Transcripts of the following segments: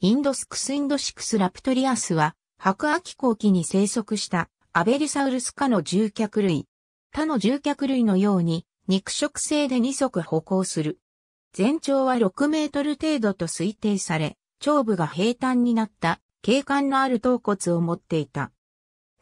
インドスクスインドシクスラプトリアスは、白亜紀後期に生息したアベリサウルス科の獣脚類。他の獣脚類のように肉食性で二足歩行する。全長は6メートル程度と推定され、頂部が平坦になった景観のある頭骨を持っていた。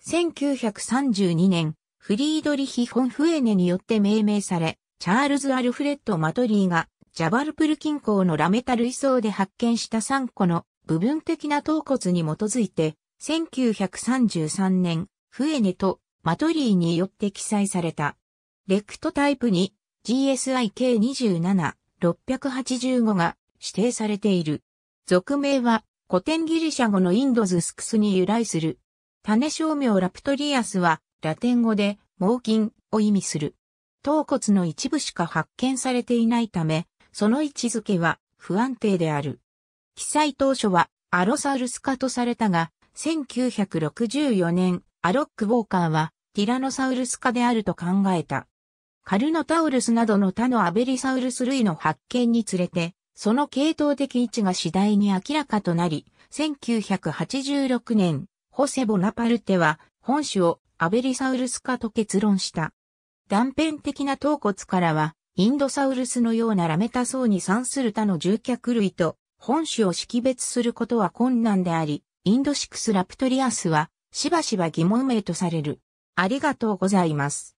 1932年、フリードリヒ・フォンフエネによって命名され、チャールズ・アルフレッド・マトリーがジャバルプル近郊のラメタ類層で発見した3個の部分的な頭骨に基づいて、1933年、フエネとマトリーによって記載された。レクトタイプに GSI K27、685が指定されている。属名は古典ギリシャ語のインドズスクスに由来する。種小名ラプトリアスはラテン語で猛禽を意味する。頭骨の一部しか発見されていないため、その位置づけは不安定である。記載当初はアロサウルス化とされたが、1964年、アロック・ウォーカーはティラノサウルス化であると考えた。カルノタウルスなどの他のアベリサウルス類の発見につれて、その系統的位置が次第に明らかとなり、1986年、ホセ・ボナパルテは本種をアベリサウルス化と結論した。断片的な頭骨からは、インドサウルスのようなラメタ層に産する他の獣脚類と本種を識別することは困難であり、インドシクスラプトリアスはしばしば疑問名とされる。ありがとうございます。